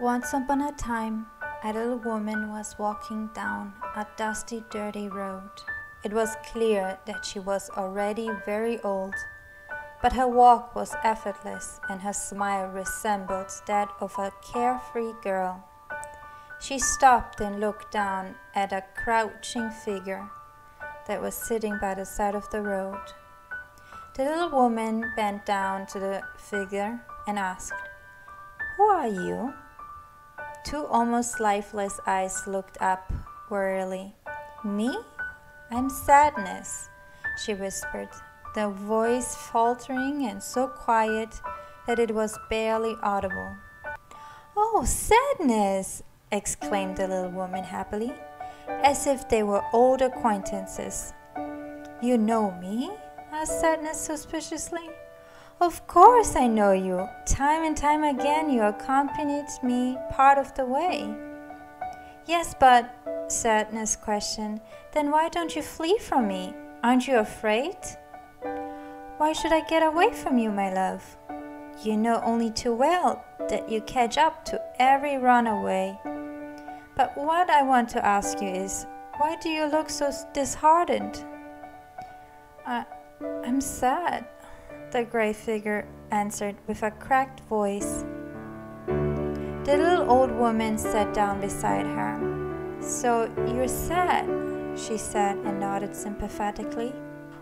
Once upon a time, a little woman was walking down a dusty, dirty road. It was clear that she was already very old, but her walk was effortless and her smile resembled that of a carefree girl. She stopped and looked down at a crouching figure that was sitting by the side of the road. The little woman bent down to the figure and asked, Who are you? Two almost lifeless eyes looked up wearily. Me? I'm sadness, she whispered, the voice faltering and so quiet that it was barely audible. Oh, sadness! exclaimed the little woman happily, as if they were old acquaintances. You know me? asked Sadness suspiciously. Of course I know you. Time and time again you accompanied me part of the way. Yes, but, Sadness questioned, then why don't you flee from me? Aren't you afraid? Why should I get away from you, my love? You know only too well that you catch up to every runaway. But what I want to ask you is, why do you look so disheartened? I, I'm sad, the gray figure answered with a cracked voice. The little old woman sat down beside her. So you're sad, she said and nodded sympathetically.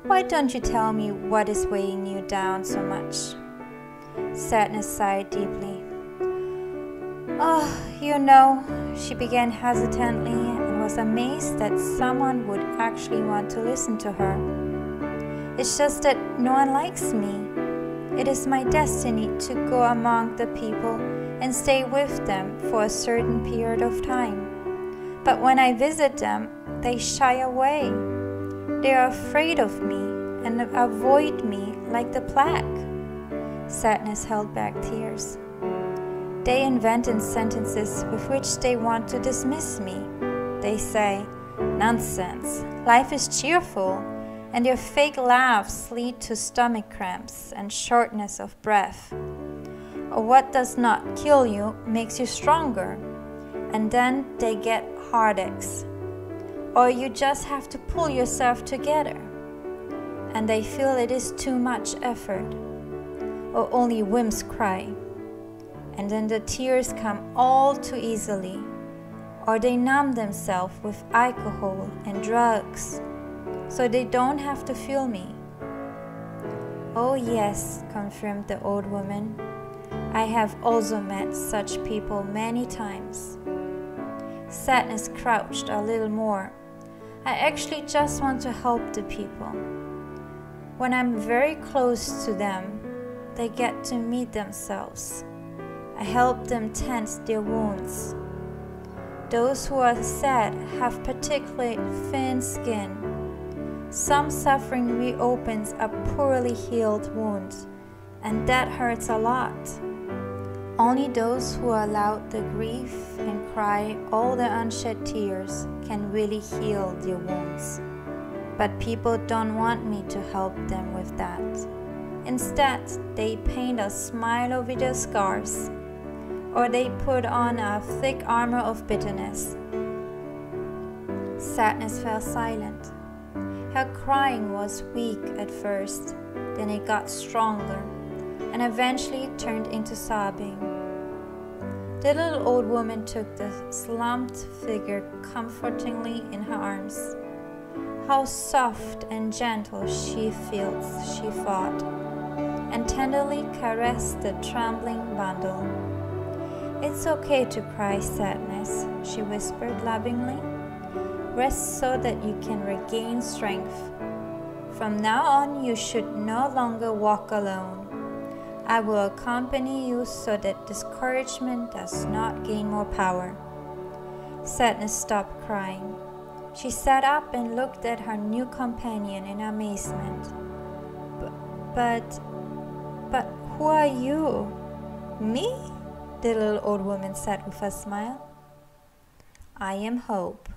Why don't you tell me what is weighing you down so much? Sadness sighed deeply. Oh, you know, she began hesitantly and was amazed that someone would actually want to listen to her. It's just that no one likes me. It is my destiny to go among the people and stay with them for a certain period of time. But when I visit them, they shy away. They are afraid of me and avoid me like the plague. Sadness held back tears. They invented sentences with which they want to dismiss me. They say, Nonsense, life is cheerful and your fake laughs lead to stomach cramps and shortness of breath. Or what does not kill you makes you stronger, and then they get heartaches. Or you just have to pull yourself together, and they feel it is too much effort. Or only wimps cry, and then the tears come all too easily. Or they numb themselves with alcohol and drugs so they don't have to feel me. Oh, yes, confirmed the old woman. I have also met such people many times. Sadness crouched a little more. I actually just want to help the people. When I'm very close to them, they get to meet themselves. I help them tend their wounds. Those who are sad have particularly thin skin some suffering reopens a poorly healed wound, and that hurts a lot. Only those who allow the grief and cry all the unshed tears can really heal their wounds. But people don't want me to help them with that. Instead, they paint a smile over their scars, or they put on a thick armor of bitterness. Sadness fell silent. Her crying was weak at first, then it got stronger, and eventually turned into sobbing. The little old woman took the slumped figure comfortingly in her arms. How soft and gentle she feels, she thought, and tenderly caressed the trembling bundle. It's okay to cry sadness, she whispered lovingly. Rest so that you can regain strength. From now on, you should no longer walk alone. I will accompany you so that discouragement does not gain more power. Sadness stopped crying. She sat up and looked at her new companion in amazement. But, but, who are you? Me? The little old woman said with a smile. I am Hope.